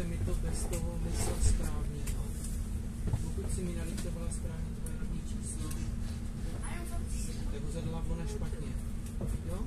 se mi to bez toho myslel správně. No. Pokud si mi nadiktovala správně tvoje rodní číslo, tak ho zadala ona špatně. Jo?